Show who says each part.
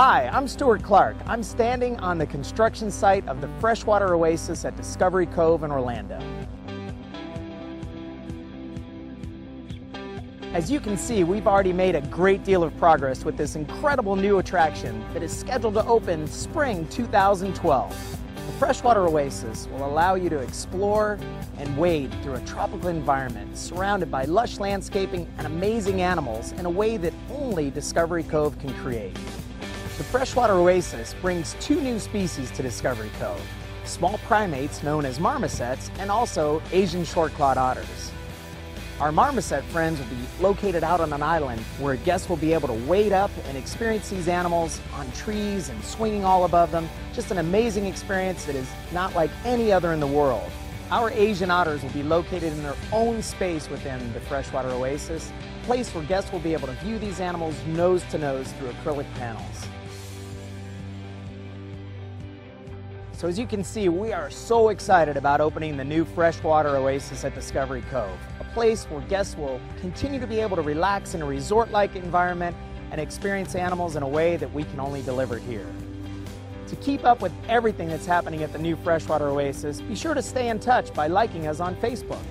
Speaker 1: Hi, I'm Stuart Clark. I'm standing on the construction site of the Freshwater Oasis at Discovery Cove in Orlando. As you can see, we've already made a great deal of progress with this incredible new attraction that is scheduled to open spring 2012. The Freshwater Oasis will allow you to explore and wade through a tropical environment surrounded by lush landscaping and amazing animals in a way that only Discovery Cove can create. The Freshwater Oasis brings two new species to Discovery Cove, small primates known as marmosets and also Asian short-clawed otters. Our marmoset friends will be located out on an island where guests will be able to wade up and experience these animals on trees and swinging all above them. Just an amazing experience that is not like any other in the world. Our Asian otters will be located in their own space within the freshwater oasis, a place where guests will be able to view these animals nose to nose through acrylic panels. So as you can see, we are so excited about opening the new freshwater oasis at Discovery Cove, a place where guests will continue to be able to relax in a resort-like environment and experience animals in a way that we can only deliver here. To keep up with everything that's happening at the new freshwater oasis, be sure to stay in touch by liking us on Facebook.